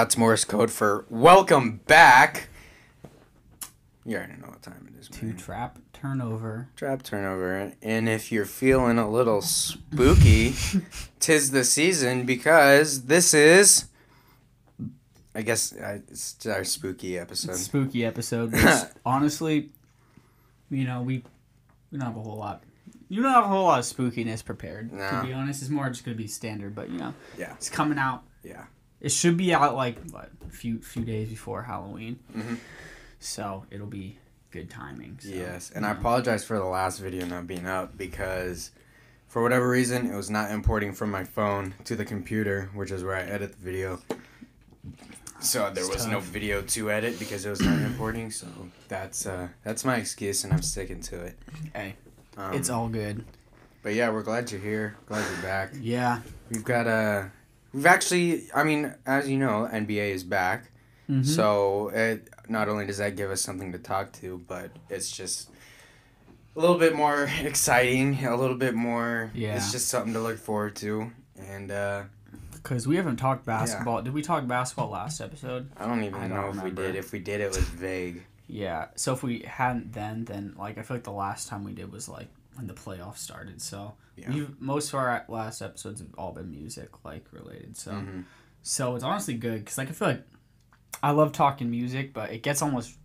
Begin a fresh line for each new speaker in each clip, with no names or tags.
That's Morse code for welcome back. You already know what time it is.
To
man.
trap turnover.
Trap turnover. And if you're feeling a little spooky, tis the season because this is. I guess uh, it's our spooky episode.
Spooky episode. honestly, you know, we we don't have a whole lot. You don't have a whole lot of spookiness prepared.
No.
To be honest, it's more just gonna be standard. But you know,
Yeah.
it's coming out.
Yeah.
It should be out like what a few few days before Halloween.
Mhm.
So it'll be good timing. So,
Yes, and I
you know.
apologize for the last video not being up because for whatever reason it was not importing from my phone to the computer, which is where I edit the video. So there
It's
was no video to edit because it was not importing. So that's uh, that's my excuse, and I'm sticking to it.
Hey,
Um,
it's all good.
But yeah, we're glad you're here. Glad you're back.
Yeah.
We've got a. We've actually, I mean, as you know, NBA is back.
Mhm.
So it not only does that give us something to talk to, but it's just a little bit more exciting, a little bit more.
Yeah.
It's just something to look forward to, and uh,
Because we haven't talked basketball. Did we talk basketball last episode?
I don't even
I don't
know if
remember.
we did. If we did, it was vague.
Yeah. So if we hadn't then, then like I feel like the last time we did was like when the playoffs started. So
Yeah.
we've most of our last episodes have all been music like related. So
Mhm.
so it's honestly good because like I feel like I love talking music, but it gets almost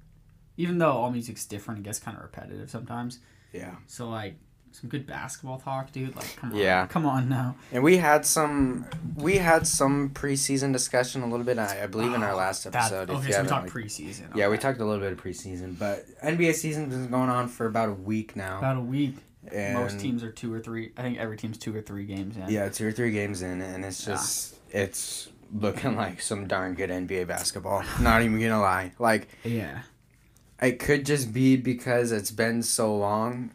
even though all music's different, it gets kind of repetitive sometimes.
Yeah.
So like some good basketball talk, dude. Like come on,
Yeah.
come on now.
And we had some, we had some preseason discussion a little bit. I, I believe in our
Oh,
last
That,
episode.
okay,
if
so we talked
like-
preseason.
yeah, we talked a little bit of preseason, but NBA season's been going on for about a week now.
about a week.
And
Most teams are two or three. I think every team's two or three games in.
Yeah, two or three games in, and it's
Yeah.
just it's looking like some darn good NBA basketball. Not even gonna lie, like
Yeah.
it could just be because it's been so long.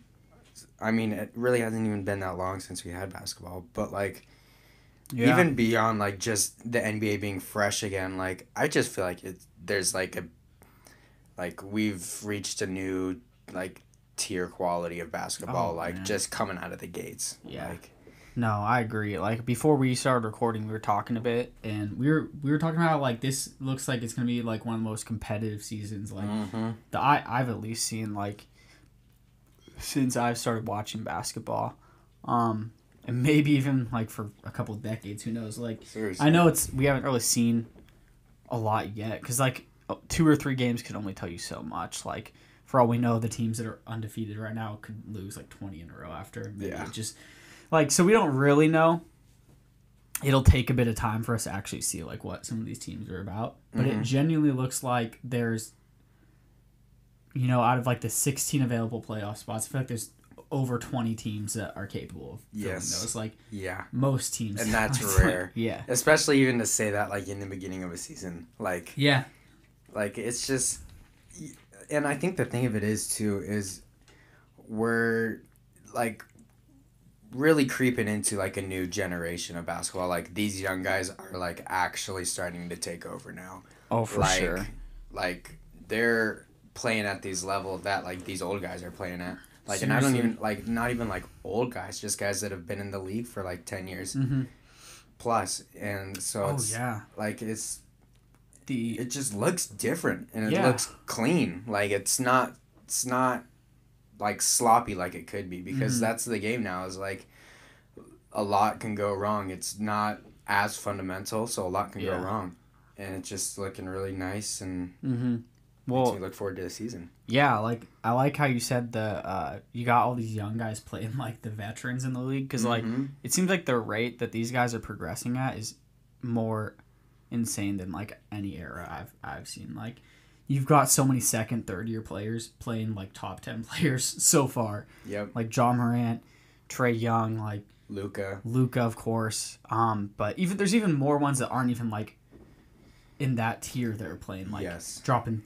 I mean, it really hasn't even been that long since we had basketball, but like
Yeah.
even beyond like just the NBA being fresh again, like I just feel like it there's like a like we've reached a new like tier quality of basketball,
Oh,
like
man.
just coming out of the gates.
Yeah.
Like
No, I agree. Like before we started recording, we were talking a bit, and we were we were talking about like this looks like it's gonna be like one of the most competitive seasons. Like
mhm.
the I I've at least seen like since I've started watching basketball, um, and maybe even like for a couple decades. Who knows? Like
seriously.
I know it's we haven't really seen a lot yet because like two or three games can only tell you so much. Like for all we know, the teams that are undefeated right now could lose like twenty in a row after. Maybe
Yeah.
just like so we don't really know. It'll take a bit of time for us to actually see like what some of these teams are about, but it
Mhm.
genuinely looks like there's, you know, out of like the sixteen available playoff spots, I feel like there's over twenty teams that are capable of filling
Yes.
those. Like
Yeah.
most teams,
And that's
It's like-
rare.
yeah,
Especially even to say that like in the beginning of a season. Like
yeah,
like it's just and I think the thing of it is too is we're like really creeping into like a new generation of basketball. Like these young guys are like actually starting to take over now.
oh for
like
sure.
like they're playing at these level that like these old guys are playing at. Like and I don't even like not even like old guys, just guys that have been in the league for like ten years
Mm-hmm.
plus. And so
Oh
it's
yeah,
like it's
the
it just looks different and it
Yeah.
looks clean. Like it's not it's not like sloppy like it could be because
Mhm.
that's the game now is like a lot can go wrong. It's not as fundamental, so a lot can
Yeah.
go wrong. And it's just looking really nice and
mm-hmm.
makes
well,
me look forward to the season.
yeah, like I like how you said the uh, you got all these young guys playing like the veterans in the league because like
Mhm.
it seems like the rate that these guys are progressing at is more insane than like any era I've I've seen. Like you've got so many second, third year players playing like top ten players so far,
Yep.
like Ja Morant, Trae Young, like
Luka.
Luka, of course. Um, but even there's even more ones that aren't even like in that tier that are playing like
yes.
dropping.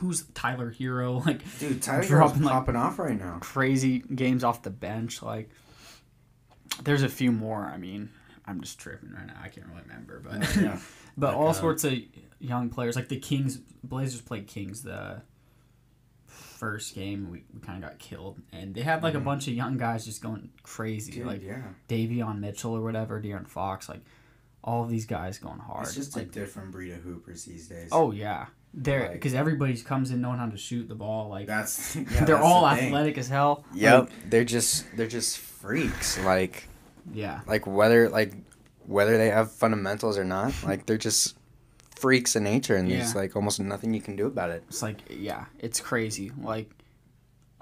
Who's Tyler Herro? Like
Dude, Tyler's
dropping, like-
popping off right now.
crazy games off the bench. Like there's a few more. I mean, I'm just tripping right now. I can't really remember, but
Yeah.
but
Like,
all
uh,
sorts of young players. Like the Kings, Blazers played Kings the first game. We, we kind of got killed, and they had like
Mhm.
a bunch of young guys just going crazy.
Dude,
like
yeah.
Davion Mitchell or whatever, De'Aaron Fox, like all of these guys going hard.
It's just
Like,
a different breed of hoopers these days.
oh yeah, they're
Like-
because everybody comes in knowing how to shoot the ball. Like
that's yeah,
they're
that's
all
the thing.
athletic as hell.
Yep, they're just they're just freaks. Like
Yeah.
like whether like whether they have fundamentals or not, like they're just freaks in nature, and there's like almost nothing you can do about it.
It's like yeah, it's crazy. Like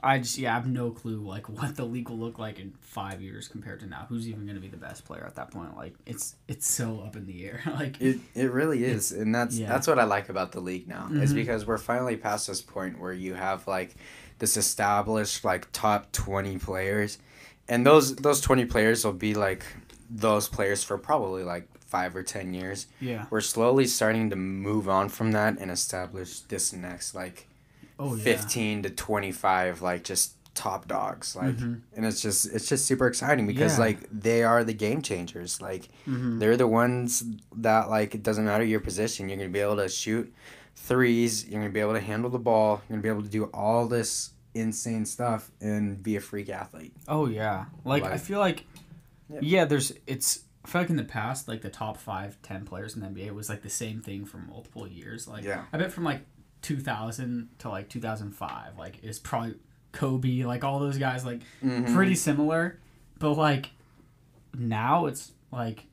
I just yeah, I have no clue like what the league will look like in five years compared to now. Who's even gonna be the best player at that point? Like it's it's so up in the air. like
It it really is, and that's
Yeah.
that's what I like about the league now. Is
Mhm.
because we're finally past this point where you have like this established like top twenty players, and those those twenty players will be like those players for probably like five or ten years.
yeah.
We're slowly starting to move on from that and establish this next like
Oh yeah.
15 to 25 like just top dogs like
Mhm.
and it's just it's just super exciting because
Yeah.
like they are the game changers like
Mhm.
they're the ones that like it doesn't matter your position you're gonna be able to shoot threes you're gonna be able to handle the ball you're gonna be able to do all this insane stuff and be a freak athlete
Oh yeah. Like, I feel like
Yeah.
yeah. there's it's I feel like in the past, like the top five, ten players in the NBA was like the same thing for multiple years. Like
Yeah.
I bet from like two thousand to like two thousand five, like is probably Kobe, like all those guys like
Mhm.
pretty similar. But like now it's like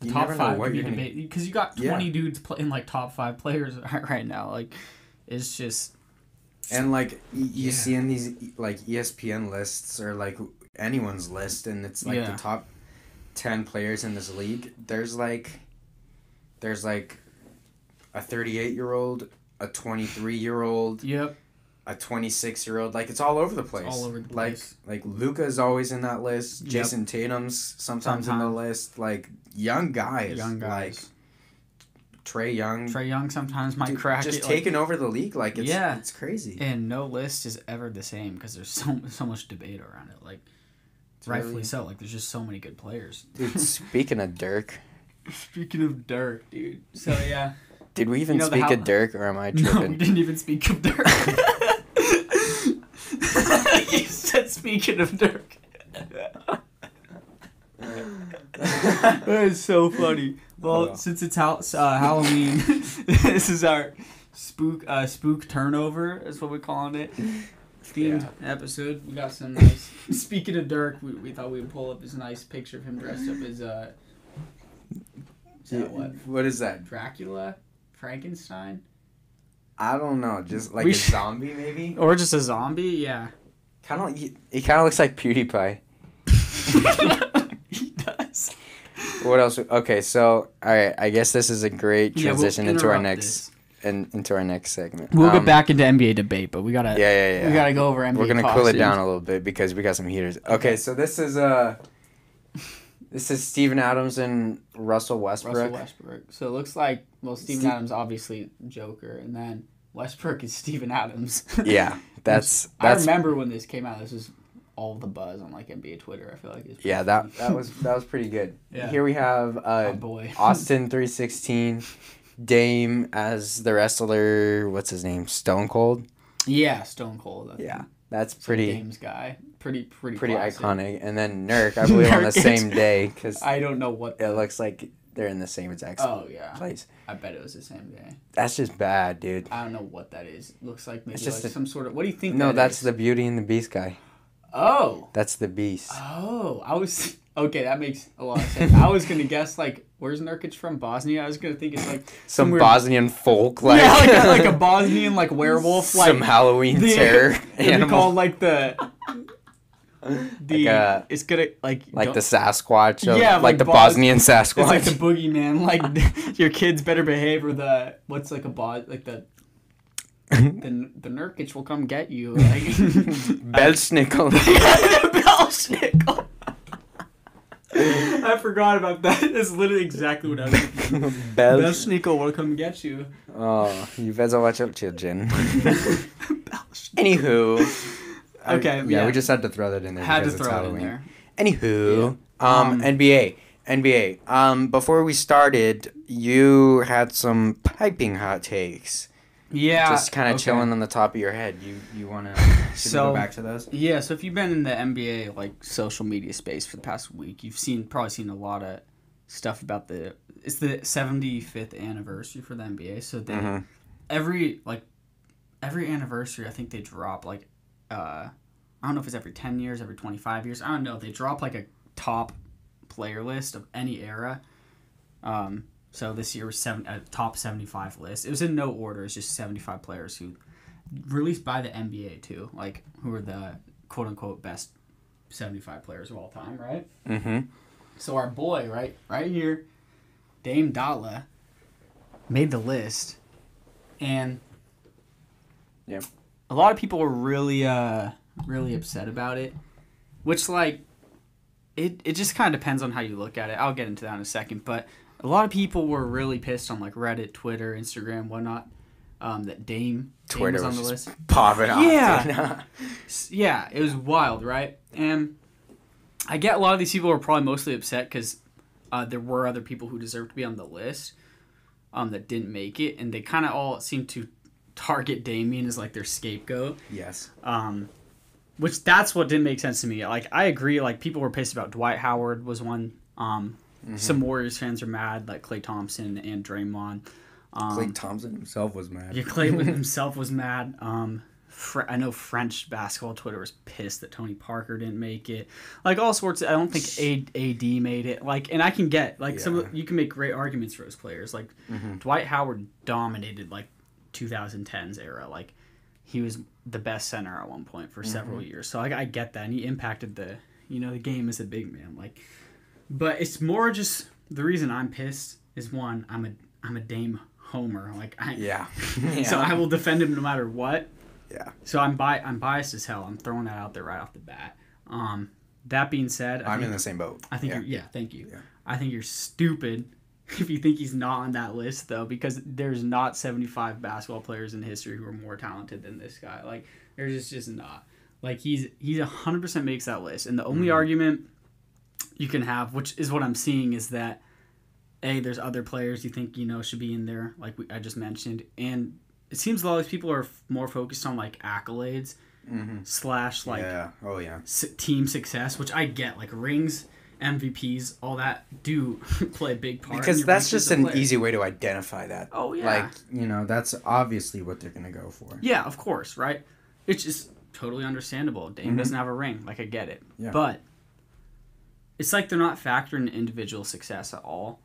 the
You
top five could be debate because you got
Yeah.
twenty dudes playing like top five players right now. Like it's just
And like y- you
Yeah.
see in these like ESPN lists or like anyone's list, and it's like
Yeah.
the top ten players in this league. There's like, there's like, a 38 year old, a 23 year old,
yep.
a 26 year old. Like it's all over the place.
all over the
Like
place.
like Luka's always in that list.
Yep.
Jayson Tatum's sometimes, in the list. Like young guys,
Young
like
guys.
Trae Young,
Trae Young sometimes might
dude,
crack
just
it. like-
taking over the league. Like it's
Yeah.
it's crazy.
and no list is ever the same because there's so so much debate around it. Like
It's
rightfully
really-
so. Like there's just so many good players.
Dude, speaking of Dirk,
Speaking of Dirk, dude. So yeah.
did we even
You know
speak
how-
of Dirk or am I
no, we
tripping?
didn't even speak of Dirk. you said speaking of Dirk. that is so funny. Well, since it's hal- uh, Halloween, this is our spook uh, spook turnover. Is what we're calling it. Themed episode. We got some nice. Speaking of Dirk, we, we thought we'd pull up this nice picture of him dressed up as uh. Is that what?
what is that?
Dracula, Frankenstein,
I don't know. Just like
We
a
should-
zombie, maybe.
or just a zombie? Yeah.
Kind of. He, he kind of looks like PewDiePie. What else? Okay, so all right. I guess this is a great
Yeah, we'll
transition into our
interrupt
next and into our next segment.
We'll
Um,
get back into NBA debate, but we gotta
Yeah, yeah, yeah.
we gotta go over NBA.
We're gonna cool it
costumes.
down a little bit because we got some heaters. Okay, so this is uh, this is Steven Adams and Russell Westbrook.
Russell Westbrook. So it looks like well, Steven
Ste-
Adams obviously Joker, and then Westbrook is Steven Adams.
Yeah, that's
I
that's
remember when this came out. This was all the buzz on like NBA Twitter. I feel like it's
yeah that that was that was pretty good.
Yeah.
Here we have uh,
boy.
Austin three sixteen, Dame as the wrestler. What's his name? Stone Cold.
yeah, Stone Cold.
Yeah, that's pretty
James guy. Pretty pretty
pretty
classic.
iconic. And then Nurk, I believe, on the same day because
I don't know what.
it looks like they're in the same exact
Oh yeah,
place.
I bet it was the same day.
That's just bad, dude.
I don't know what that is. Looks like maybe
It's just
like
a-
some sort of. What do you think?
No,
that
that's
is?
the Beauty and the Beast guy.
Oh.
That's the Beast.
Oh, I was okay. That makes a lot of sense. I was gonna guess like where's Nurkic from Bosnia. I was gonna think it's like
Some Bosnian folk, like
yeah, like a, like a Bosnian like werewolf, like
some Halloween
the-
terror animal,
called like the the
Like, uh,
it's gonna like
like the Sasquatch, of,
Yeah,
like,
like
the
Bos-
Bosnian Sasquatch, it's
like the boogeyman. Like your kids better behave, or the what's like a bot like the the the Nurkic will come get you. Like
Belsnickel.
Belsnickel. I forgot about that. It's literally exactly what I was thinking.
Belsch.
Belsnickel will come get you.
Oh, you better watch out, children. Anywho. I-
Okay,
yeah,
yeah.
we just had to throw that in there.
Had to throw it in there.
Anywho,
Yeah.
um,
Um,
NBA, NBA. Um, before we started, you had some piping hot takes.
Yeah.
just kind of
okay.
chilling on the top of your head. You you wanna
So-
go back to those?
Yeah, so if you've been in the NBA like social media space for the past week, you've seen probably seen a lot of stuff about the it's the 75th anniversary for the NBA. So they
Mhm.
every like every anniversary, I think they drop like uh I don't know if it's every 10 years, every 25 years. I don't know. They drop like a top player list of any era. Um, so this year was seven, a top 75 list. It was in no order. It's just 75 players who released by the NBA too, like who are the quote unquote best 75 players of all time, right?
Mm-hmm.
So our boy, right, right here, Dame Dolla, made the list, and
Yep.
a lot of people were really, uh, really upset about it. Which, like, it it just kind of depends on how you look at it. I'll get into that in a second, but a lot of people were really pissed on like Reddit, Twitter, Instagram, whatnot. Um, that Dame, Dame
Twitter
was on the list.
popping off.
Yeah. yeah, it was wild, right? And I get a lot of these people were probably mostly upset because uh, there were other people who deserved to be on the list um, that didn't make it, and they kind of all seem to target Damian as like their scapegoat.
yes.
Um, which that's what didn't make sense to me. Like I agree, like people were pissed about Dwight Howard was one. Um, Some Warriors fans are mad, like Klay Thompson and Draymond. Um,
Klay Thompson himself was mad.
yeah, Klay himself was mad. Um, I know French basketball Twitter was pissed that Tony Parker didn't make it. Like all sorts. Of, I don't think AD made it. Like, and I can get like some.
Yeah.
Of, you can make great arguments for those players. Like Dwight Howard dominated like 2010s era. Like he was the best center at one point for several years. So I, I get that, and he impacted the you know the game as a big man. Like, but it's more just the reason I'm pissed is one I'm a I'm a Dame homer. Like I
Yeah.
so I will defend him no matter what.
Yeah.
So I'm bi- I'm biased as hell. I'm throwing that out there right off the bat. Um, that being said, I
I'm
think,
in the same boat.
I think
yeah.
you're yeah, thank you.
Yeah.
I think you're stupid if you think he's not on that list though, because there's not 75 basketball players in history who are more talented than this guy. Like there's just just not. Like he's he's 100% makes that list, and the only
Mm-hmm.
argument you can have, which is what I'm seeing, is that a there's other players you think you know should be in there, like we, I just mentioned, and it seems a lot of these people are f- more focused on like accolades
Mhm.
slash like
yeah. Oh yeah.
s- team success, which I get, like rings, MVPs, all that do play a big part.
Because that's just an easy way to identify that.
Oh yeah,
Like you know, that's obviously what they're gonna go for.
yeah, of course, right? It's just totally understandable. Dame
Mhm.
doesn't have a ring, like I get it,
Yeah.
but it's like they're not factoring individual success at all,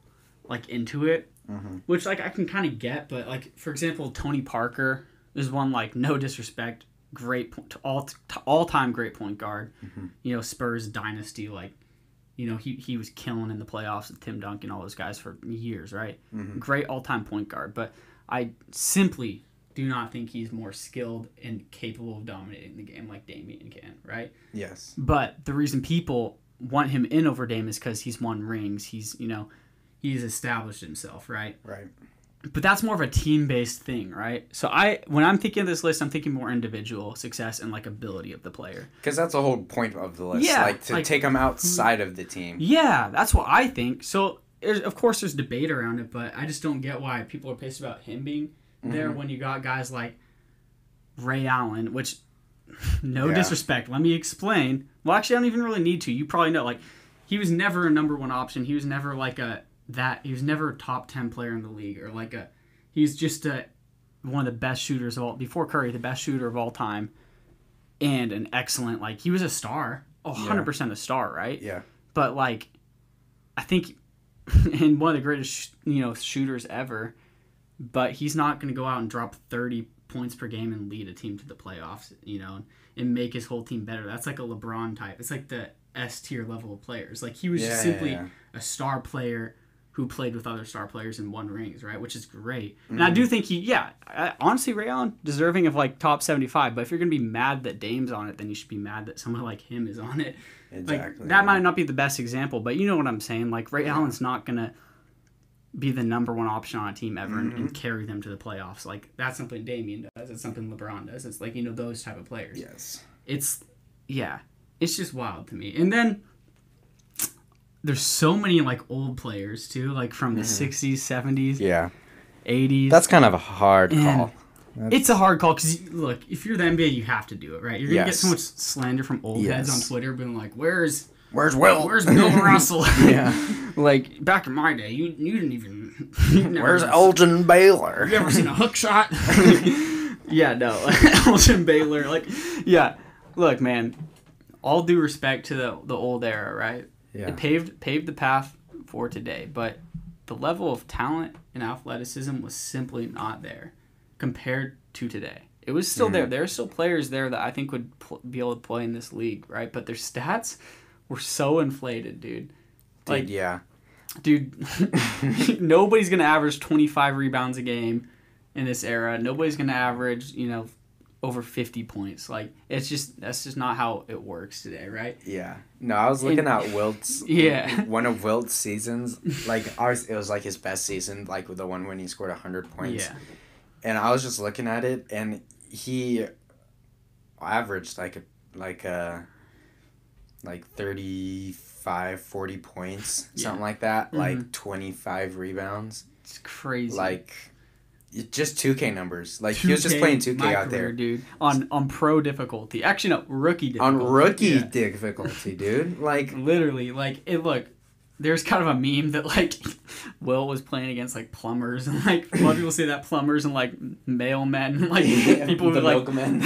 like into it,
Mhm.
which like I can kind of get. But like for example, Tony Parker is one like no disrespect, great po- to all all time great point guard.
Mhm.
You know Spurs dynasty like. You know, he, he was killing in the playoffs with Tim Duncan, all those guys for years, right?
Mhm.
Great all time point guard. But I simply do not think he's more skilled and capable of dominating the game like Damian can, right?
Yes.
But the reason people want him in over Dame is because he's won rings. He's, you know, he's established himself, right?
Right.
But that's more of a team based thing, right? So I, when I'm thinking of this list, I'm thinking more individual success and like ability of the player.
Because that's the whole point of the list.
Yeah,
Like to
like-
take them outside of the team.
Yeah, that's what I think. So, of course, there's debate around it, but I just don't get why people are pissed about him being there
Mm-hmm.
when you got guys like Ray Allen, which, no
Yeah.
disrespect, let me explain. Well, actually, I don't even really need to. You probably know. Like, he was never a number one option. He was never like a that. He was never a top ten player in the league or like a. He's just a one of the best shooters of all before Curry, the best shooter of all time, and an excellent like he was a star, hundred percent a star, right?
Yeah.
but like I think and one of the greatest sh- you know shooters ever but he's not going to go out and drop 30 points per game and lead a team to the playoffs you know and make his whole team better. That's like a LeBron type. It's like the S tier level of players. Like he was
Yeah,
just simply
yeah.
a star player who played with other star players and won rings right? Which is great. And I do mm-hmm. think he yeah I, honestly Ray Allen deserving of like top 75 but if you're going to be mad that Dame's on it then you should be mad that someone like him is on it.
Exactly.
like that might not be the best example, but you know what I'm saying. Like Ray Allen's not gonna be the number one option on a team ever and,
Mm-hmm.
and carry them to the playoffs. Like that's something Damian does. It's something LeBron does. It's like you know those type of players.
Yes.
It's yeah, it's just wild to me. And then there's so many like old players too, like from the '60s, '70s,
Mm-hmm. Yeah.
'80s.
That's kind of a hard
And-
call.
it's a hard call because look, if you're the NBA, you have to do it, right? You're gonna get so much slander from old heads on Twitter, being like, "Where's
Where's Wilt?
Where's Bill Russell?
Yeah.
like back in my day, you you didn't even. you never
Where's Elgin Baylor?
You ever seen a hook shot? yeah, no. Elgin Baylor, like, yeah. Look, man. All due respect to the the old era, right?
Yeah.
It paved paved the path for today, but the level of talent and athleticism was simply not there compared to today. It was still
Mm-hmm.
there. There are still players there that I think would pl- be able to play in this league, right? But their stats were so inflated, dude.
Dude,
Like,
yeah.
dude, nobody's gonna average 25 rebounds a game in this era. Nobody's gonna average, you know, over 50 points. Like, it's just that's just not how it works today, right?
Yeah. No, I was looking at Wilt's.
Yeah.
One of Wilt's seasons, like ours, it was like his best season, like with the one when he scored hundred points.
Yeah,
And I was just looking at it, and he averaged like a like a like 35 40 points
Yeah.
something like that
Mhm.
like 25 rebounds
it's crazy.
like it- just 2k numbers like he was just playing 2k out
career,
there
dude. On on pro difficulty. Actually, no, rookie
on rookie
Yeah.
difficulty dude like
Literally, like it. Look, there's kind of a meme that like Wilt was playing against like plumbers and like a lot of people say that plumbers and like mailmen, like people
the
who like
milkmen.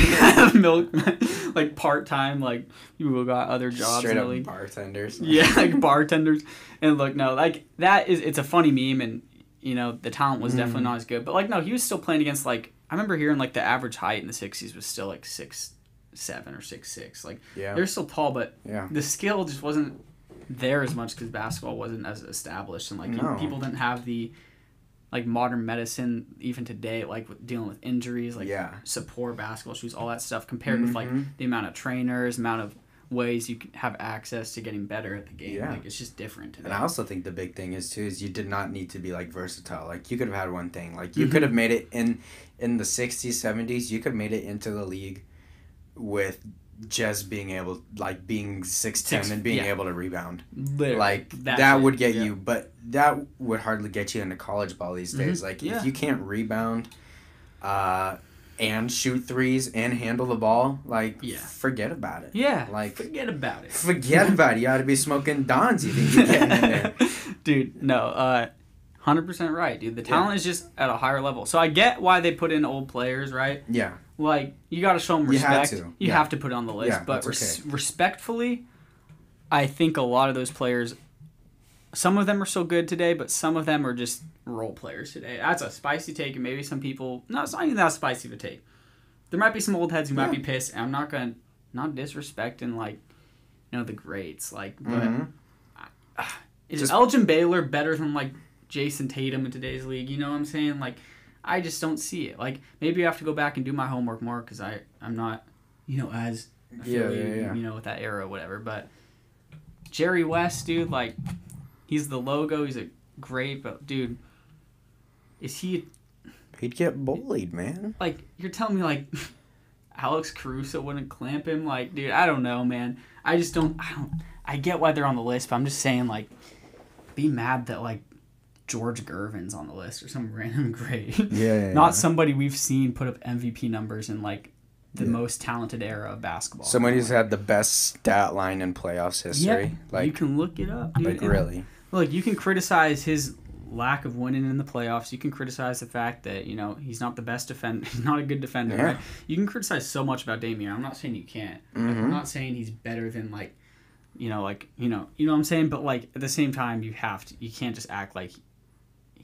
milkmen, like part time, like people who got other jobs
straight up
league.
bartenders
Yeah, like bartenders. And look, no, like that is it's a funny meme and you know, the talent was definitely
Mhm.
not as good. But like no, he was still playing against like I remember hearing like the average height in the sixties was still like six seven or six six. Like
yeah
they're still tall, but
yeah
the skill just wasn't there as much because basketball wasn't as established and like you-
No.
people didn't have the like modern medicine even today like with dealing with injuries like
Yeah.
support basketball shoes all that stuff compared with like
Mhm.
the amount of trainers amount of ways you can have access to getting better at the game
Yeah.
like it's just different today.
And I also think the big thing is too is you did not need to be like versatile. Like you could have had one thing. Like you
Mhm.
could have made it in in the sixties, seventies. You could have made it into the league with just being able, like being six ten
Six-
and being
yeah.
able to rebound.
Literally,
Like that
it,
would get
yeah.
you, but that would hardly get you into college ball these days. Like
Yeah.
if you can't rebound, uh, and shoot threes and handle the ball, like
Yeah.
forget about it.
yeah
Like
forget about it
forget about it. You ought to be smoking Dons. You think you're getting in there?
dude no uh 100% right dude. The talent is just at a higher level. So i get why they put in old players right?
Yeah.
like you got to show them
You
respect.
to,
you
yeah.
have to put it on the list.
Yeah,
but res-
okay.
respectfully i think a lot of those players some of them are so good today but some of them are just role players today. That's a spicy take and maybe some people no it's not even that spicy of a take. There might be some old heads who might be pissed and i'm not gonna not disrespecting like you know the greats like but
Mhm.
is
Just-
Elgin Baylor better than like Jason Tatum in today's league? You know what I'm saying? Like, I just don't see it. Like, maybe I have to go back and do my homework more because I I'm not, you know, as
Yeah, yeah, yeah.
you know, with that era or whatever. But Jerry West, dude, like, he's the logo. He's a great, but dude, is he
He'd get bullied, man.
like you're telling me like Alex Caruso wouldn't clamp him? Like, dude, I don't know, man. I just don't. I don't. I get why they're on the list, but I'm just saying, like, be mad that like George Gervin's on the list or some random great.
Yeah,
Not somebody we've seen put up MVP numbers in like the
Yeah.
most talented era of basketball.
Somebody who's had the best stat line in playoffs history.
Like you can look it up. Dude.
like
And
really.
Look, you can criticize his lack of winning in the playoffs. You can criticize the fact that you know he's not the best defender. He's not a good defender.
Yeah.
Right? You can criticize so much about Damian. I'm not saying you can't. Like, I'm
Mhm.
not saying he's better than like, you know, like you know, you know what I'm saying. But like at the same time, you have to. You can't just act like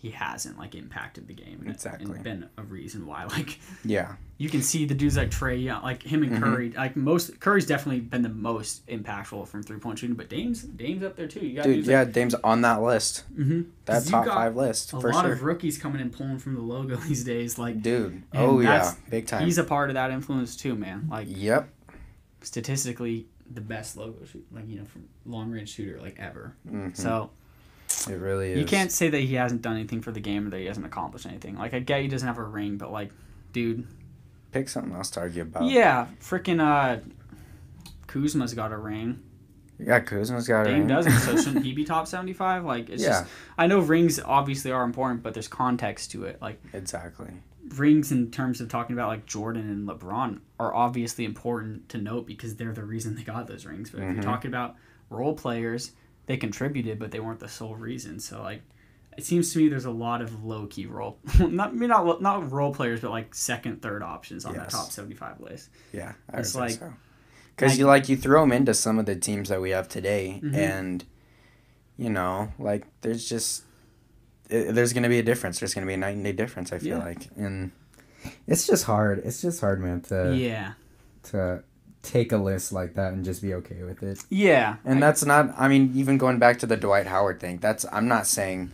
he hasn't like impacted the game and,
Exactly.
and been a reason why. Like
Yeah.
you can see the dudes like Trae, Young, like him and
Mhm.
Curry. Like most Curry's definitely been the most impactful from three point shooting, but Dame's Dame's up there too. You got
Dude, yeah, Dame's on that list.
Mm-hmm.
That top five list.
A
for
lot
sure.
of rookies coming and pulling from the logo these days. Like
Dude. Oh, yeah. Big time.
he's a part of that influence too, man. Like
Yep.
statistically, the best logo shoot, like you know, from long range shooter like ever.
Mhm.
So
it really is.
you can't say that he hasn't done anything for the game or that he hasn't accomplished anything. Like I get he doesn't have a ring, but like, dude,
pick something else to argue about.
yeah, freaking uh, Kuzma's got a ring.
Yeah, Kuzma's got a ring.
Dame doesn't, so shouldn't he be top seventy five? Like it's
Yeah.
just I know rings obviously are important, but there's context to it. Like
Exactly.
rings in terms of talking about like Jordan and LeBron are obviously important to note because they're the reason they got those rings. But if
Mhm.
you're talking about role players. They contributed, but they weren't the sole reason. So like, it seems to me there's a lot of low key role, not mean, not not role players, but like second, third options on
Yes.
that top seventy five list.
Yeah, I
It's like-
think so. Because you like you throw them into some of the teams that we have today,
Mhm.
and you know, like there's just i there's gonna be a difference. There's gonna be a night and day difference. I feel
Yeah.
like, and it's just hard. It's just hard, man, to
yeah,
to take a list like that and just be okay with it.
yeah,
And
I-
that's not. I mean, even going back to the Dwight Howard thing. That's. I'm not saying.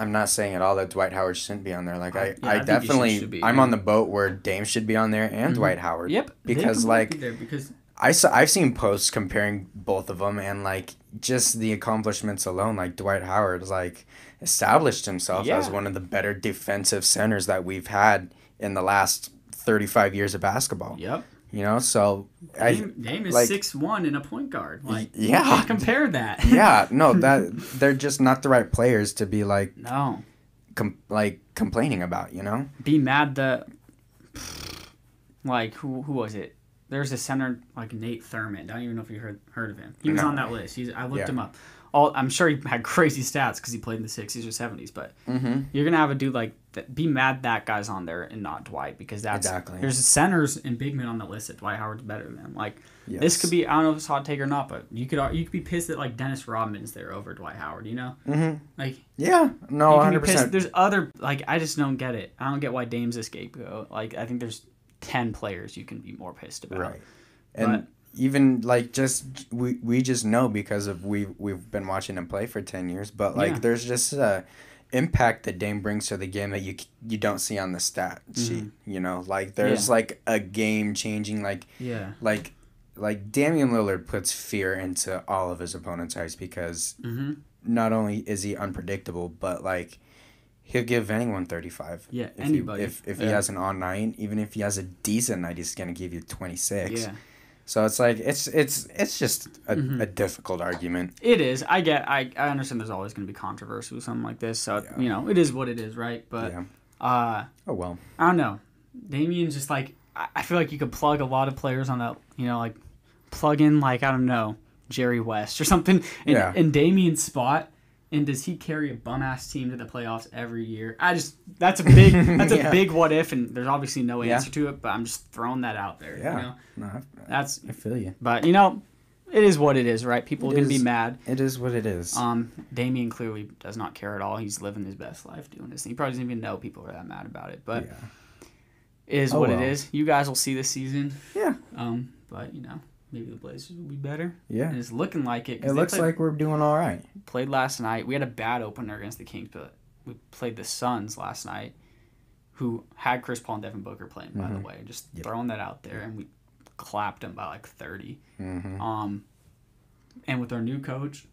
I'm not saying at all that Dwight Howard shouldn't be on there. Like
I-
I,
yeah, I
I, definitely,
should be,
I'm
yeah.
on the boat where Dame should be on there and
Mhm.
Dwight Howard.
Yep,
because, like,
be because
I saw, I've seen posts comparing both of them and like just the accomplishments alone. Like Dwight Howard like established himself as one of the better defensive centers that we've had in the last 35 years of basketball.
yep,
You know, so I
Dame, is
like-
six one in a point guard. Like,
yeah.
compare that.
yeah, no, that they're just not the right players to be like
no,
com- like complaining about, you know?
be mad that like who who was it? There's a center like Nate Thurmond. I don't even know if you heard heard of him. He was
No.
on that list. He's I looked
Yeah.
him up. All I'm sure he had crazy stats because he played in the 60s or 70s. But
Mm-hmm.
you're gonna have a dude like that, be mad that guy's on there and not Dwight because that's
Exactly.
there's centers and big men on the list that Dwight Howard's better than. Like
Yes.
this could be I don't know if it's hot take or not, but you could you could be pissed that like Dennis Rodman's there over Dwight Howard. You know,
Mm-hmm.
like
Yeah, no,
you can
100%.
pissed. There's other like I just don't get it. I don't get why Dame's a scapegoat. Like I think there's ten players you can be more pissed about.
Right. And
But-
even like just we we just know because of we we've been watching him play for 10 years, but like
Yeah.
there's just a impact that Dame brings to the game that you you don't see on the stat sheet, you know? Like there's
Mm-hmm. Yeah.
like a game changing like
Yeah.
like like Damian Lillard puts fear into all of his opponents' eyes because
Mm-hmm.
not only is he unpredictable, but like he'll give anyone 35.
Yeah.
If
anybody.
He, if if he has an on night, even if he has a decent night, he's gonna give you 26.
Yeah.
So it's like it's it's it's just a,
Mhm.
a difficult argument.
It is. I get. I, I understand. There's always going to be controversy with something like this. So
Yeah.
you know, it is what it is, right? But
yeah.
uh,
Oh well.
I don't know. Damian's just like I, feel like you could plug a lot of players on that. You know, like plug in like I don't know Jerry West or something in,
Yeah.
in Damian's spot. And does he carry a bum ass team to the playoffs every year? I just that's a big that's
Yeah.
a big what if, and there's obviously no
Yeah.
answer to it. But I'm just throwing that out there.
Yeah.
You know,
No, I,
that's
I feel you.
but you know, it is what it is, right? People
It
are gonna be mad.
It is what it is.
Um, Damian clearly does not care at all. He's living his best life doing this. Thing. He probably doesn't even know people are that mad about it. But
yeah.
it is
Oh,
what
well.
it is. You guys will see this season.
Yeah.
Um, but you know, maybe the Blazers will be better.
Yeah.
And it's looking like it.
It looks
played,
like we're doing all right.
played last night. We had a bad opener against the Kings, but we played the Suns last night, who had Chris Paul and Devin Booker playing. By the
Mhm.
way, just
Yep.
throwing that out there, and we clapped them by like thirty.
Mm-hmm.
Um, and with our new coach,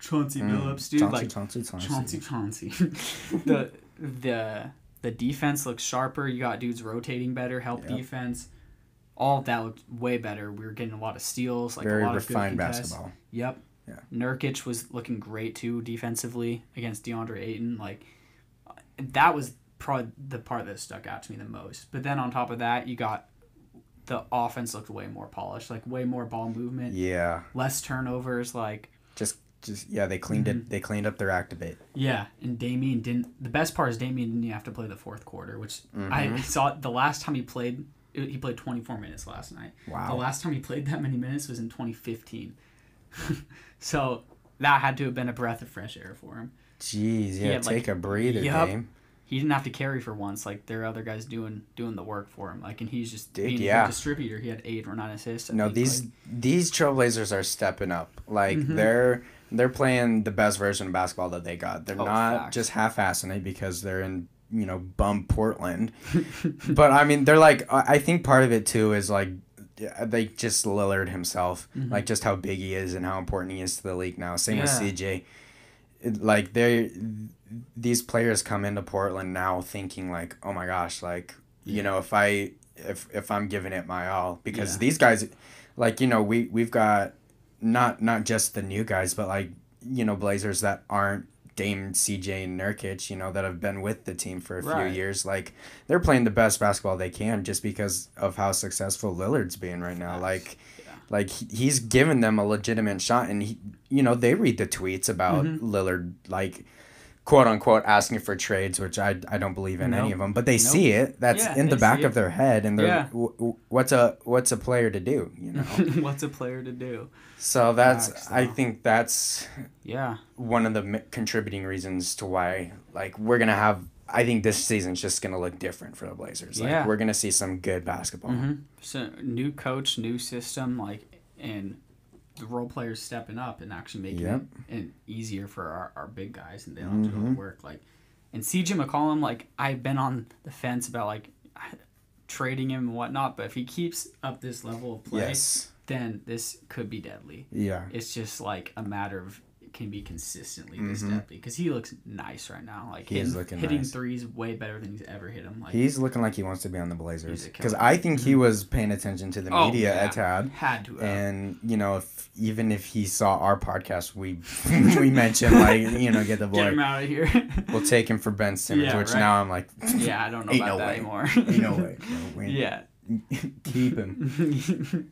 Chauncey
Mm.
Billups, dude,
Chauncey,
like
Chauncey, Chauncey.
Chauncey, Chauncey. the the the defense looks sharper. You got dudes rotating better, help
Yep.
defense. All of that looked way better. We were getting a lot of steals, like
Very
a lot of
refined
good
basketball.
Yep.
Yeah.
Nurkic was looking great too defensively against DeAndre Ayton. Like that was probably the part that stuck out to me the most. But then on top of that, you got the offense looked way more polished, like way more ball movement,
Yeah.
less turnovers. Like
Just just yeah, they cleaned
Mm-hmm.
it. They cleaned up their activate.
yeah, and Damian didn't. The best part is Damian didn't have to play the fourth quarter, which I
Mhm.
saw the last time he played. He played 24 minutes last night.
Wow.
The last time he played that many minutes was in 2015. so that had to have been a breath of fresh air for him.
Jeez, yeah.
had, like-
take a breather,
Yup.
Dame.
He didn't have to carry for once. Like there are other guys doing doing the work for him. Like and he's just
Dude,
being a
yeah.
good distributor. He had eight or nine assists. I
No,
think,
these
like-
these Trailblazers are stepping up. Like
Mhm.
they're they're playing the best version of basketball that they got. They're
Oh,
not just half-assing it because they're in you know bum Portland. but I mean, they're like I think part of it too is like they just Lillard himself,
Mhm.
like just how big he is and how important he is to the league now. Same with CJ. It- like they these players come into Portland now thinking like, oh my gosh, like you know if I if if I'm giving it my all because
Yeah.
these guys, like you know we we've got not not just the new guys but like you know Blazers that aren't Dame, CJ, and Nurkic, you know, that have been with the team for a few years. Like they're playing the best basketball they can just because of how successful Lillard's being right now. Like
Yeah.
Like he's given them a legitimate shot, and he, you know, they read the tweets about
Mm-hmm.
Lillard, like quote unquote asking for trades, which I, I don't believe in any of them, but they see it. That's
Yeah,
in the back of their head, and they're
Yeah.
w- w- what's a what's a player to do, you know?
What's a player to do?
so that's
Facts,
I think that's
Yeah.
one of the contributing reasons to why like we're gonna have. I think this season's just gonna look different for the Blazers. Like
Yeah.
we're gonna see some good basketball.
hmm So new coach, new system, like and the role players stepping up and actually making
Yep.
it and easier for our, our big guys and they don't have to do all the work. Like and CJ McCollum, like I've been on the fence about like trading him and whatnot, but if he keeps up this level of play,
Yes.
then this could be deadly.
Yeah.
It's just like a matter of can be consistently this
Mhm.
deadly because he looks nice right now. Like
He is
hitting,
looking
hitting
nice.
threes way better than he's ever hit them. Like
He's looking like he wants to be on the Blazers because. I think he was paying attention to the
Oh,
media
yeah.
a tad.
had to. Have.
And you know, if even if he saw our podcast, we we mentioned like you know get the boy.
Get him out of here.
We'll take him for Ben Simmons,
Yeah,
which
right.
now I'm like,
yeah, I don't know about
no
that
way.
anymore.
ain't no way, no,
yeah.
keep him.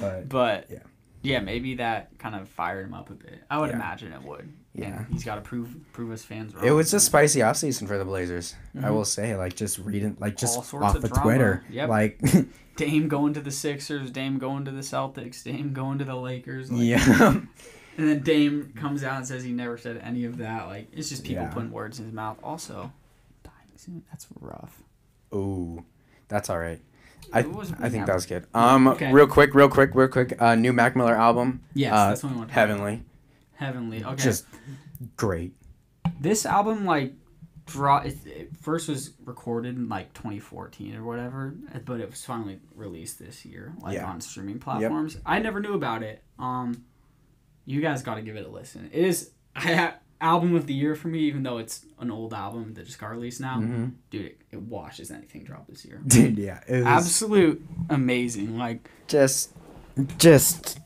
But
but
Yeah.
Yeah. maybe that kind of fired him up a bit. I would
Yeah.
imagine it would.
Yeah.
And he's got to prove prove his fans wrong.
it was a spicy offseason for the Blazers. I
Mhm.
will say, like just reading, like just off
of
of. Twitter,
Yep.
like
Dame going to the Sixers, Dame going to the Celtics, Dame going to the Lakers. Like,
yeah,
And then Dame comes out and says he never said any of that. Like it's just people
Yeah.
putting words in his mouth. Also, dying soon. That's rough.
ooh, that's all right. I, I think that was good. Um,
Okay.
real quick, real quick, real quick. Uh, new Mac Miller album.
Yes,
uh,
that's what we want.
Heavenly,
Heavenly. Okay.
just great.
this album like draw it, it first was recorded in like 2014 or whatever but it was finally released this year like
Yeah.
on streaming platforms i never knew about it um you guys got to give it a listen it is I ha- album of the year for me even though it's an old album that just got released now
Mhm.
dude it, it washes anything dropped this year
Dude, yeah, it was
absolute amazing like
just, just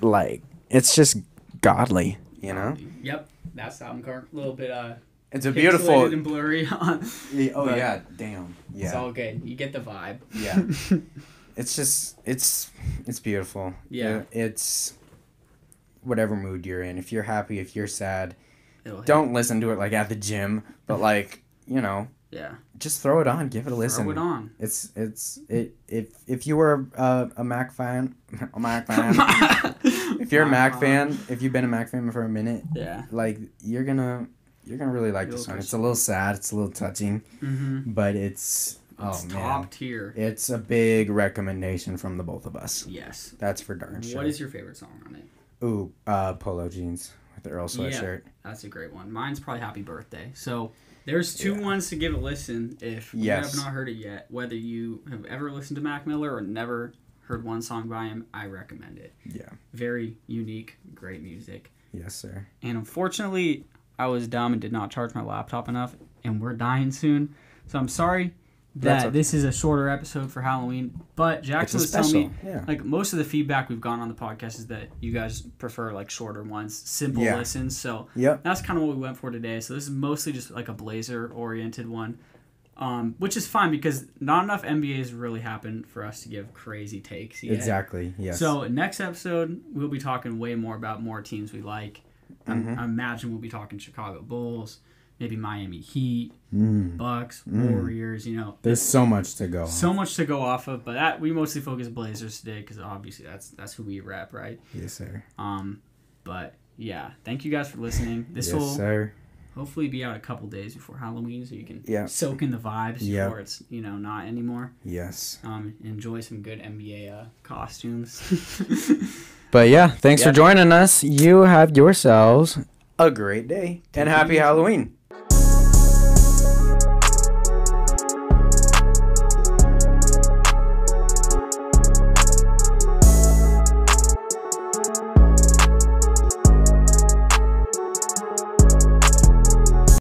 like it's just godly, you know.
yep that's the album cover a little bit uh
It's a beautiful.
and blurry
Oh yeah, damn. Yeah, it's
all good you get the vibe
yeah. It's just it's it's beautiful.
Yeah.
It- it's whatever mood you're in. If you're happy, if you're sad,
It'll
don't listen to it like at the gym, but like you know,
yeah
just throw it on, give it a listen.
Throw it on.
It's it's it if if you were a, a Mac fan, a Mac fan. if you're a Mac fan, if you've been a Mac fan for a minute,
Yeah.
like you're gonna you're gonna really like this one. It's a little sad, it's a little touching,
Mm-hmm.
but it's oh
It's
man,
top tier.
it's a big recommendation from the both of us.
Yes.
That's for darn sure.
What is your favorite song on it?
Ooh, uh, polo jeans the Earl
Yeah.
sweatshirt.
That's a great one. Mine's probably Happy Birthday. So there's two
Yeah.
ones to give a listen if you
Yes.
have not heard it yet. Whether you have ever listened to Mac Miller or never heard one song by him, I recommend it.
Yeah.
Very unique, great music.
Yes, sir.
And unfortunately, I was dumb and did not charge my laptop enough, and we're dying soon. So I'm sorry that
okay.
this is a shorter episode for Halloween. But Jackson was telling me.
Yeah.
like most of the feedback we've gotten on the podcast is that you guys prefer like shorter ones, simple
Yeah.
listens. So
Yep.
that's kind of what we went for today. So this is mostly just like a Blazer oriented one, um, which is fine because not enough NBA's really happened for us to give crazy takes yet.
Exactly. Yes.
So next episode we'll be talking way more about more teams we like.
Mhm.
I imagine we'll be talking Chicago Bulls, maybe Miami Heat,
Mm.
Bucks,
Mm.
Warriors. You know,
There's so much to go.
so much to go off of, but that we mostly focus Blazers today because obviously that's that's who we rep, right?
yes, sir.
Um, but yeah, thank you guys for listening. This
yes,
will
sir.
hopefully be out a couple days before Halloween, so you can
Yeah.
soak in the vibes
Yeah.
before it's you know not anymore.
Yes.
Um, enjoy some good NBA uh, costumes.
But yeah, thanks
Yeah.
for joining us. You have yourselves a great day and happy Halloween.